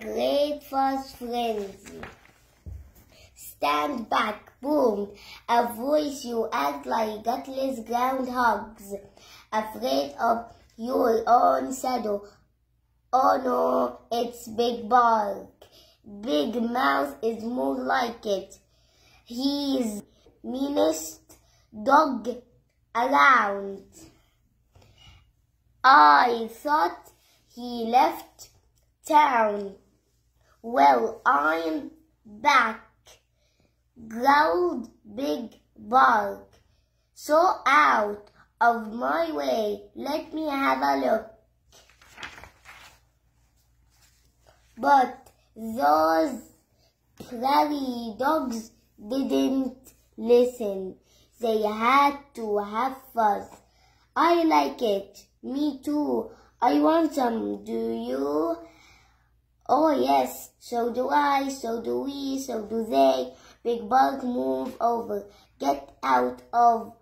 great fast frenzy. Stand back, boomed a voice you act like gutless groundhogs, afraid of your own shadow. Oh no, it's Big Bark. Big Mouth is more like it. He's meanest dog around. I thought he left town. Well, I'm back, growled Big Bark. So out of my way, let me have a look. But those prairie dogs didn't listen. They had to have fuzz. I like it. Me too. I want some. Do you? Oh yes, so do I, so do we, so do they. Big Bark, move over. Get out of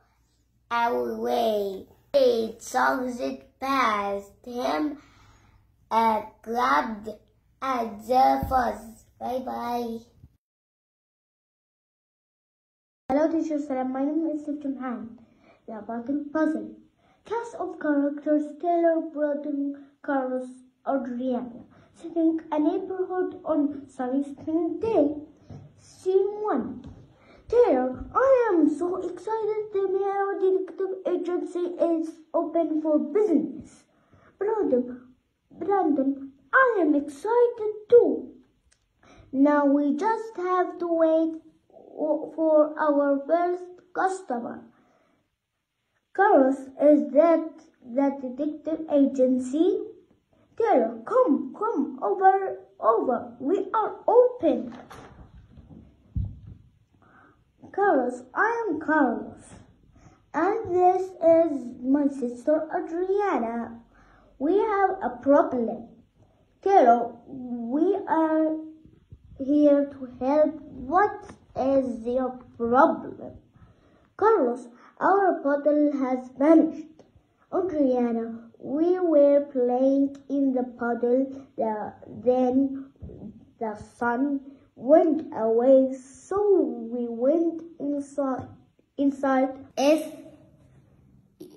our way. Eight songs it past him and grabbed at the fuzz. Bye bye. Hello teacher Salam, my name is Jimhan. We are a puzzle. Cast of characters Taylor, Broden, Carlos, Adriana. Setting a neighborhood on sunny spring day. Scene 1. Taylor, I am so excited the Mayo Detective Agency is open for business. Brandon, Brandon, I am excited too. Now we just have to wait for our first customer. Carlos, is that the detective agency? Taylor, come, come, over, over. We are open. Carlos, I am Carlos. And this is my sister Adriana. We have a problem. Taylor, we are here to help. What is your problem? Carlos, our bottle has vanished. Adriana, we were playing in the puddle. The, then the sun went away, so we went inside. Inside. If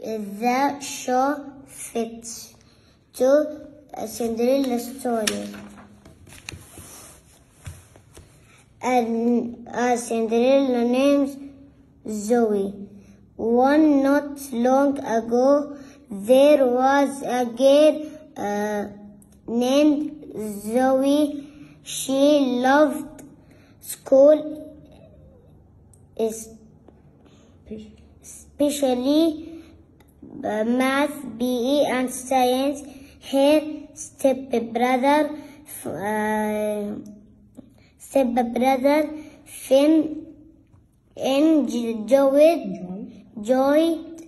the show fits to a Cinderella story. And a Cinderella named Zoe. One not long ago, there was a girl uh, named Zoe. She loved school, especially uh, math, BE, and science. Her stepbrother, uh, stepbrother, Finn, enjoyed, enjoyed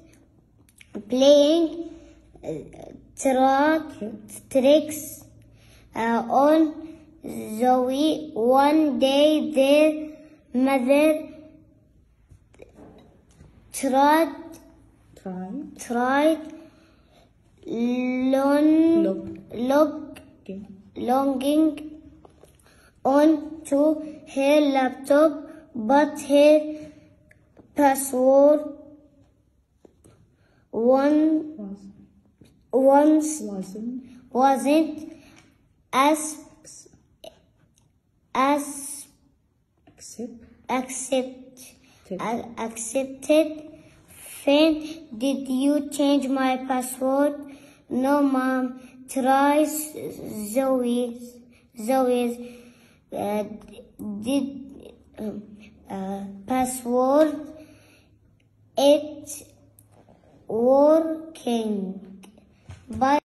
playing uh, tricks uh, on Zoe. One day, their mother tried Try. tried long, Look. log, Okay. logging on to her laptop, but her password one Was. once Wasn't. wasn't as as Accept. accept accepted. Finn, did you change my password? No, mom. Try Zoe's. Zoe's. Uh, did um, uh, password? It working. Bye.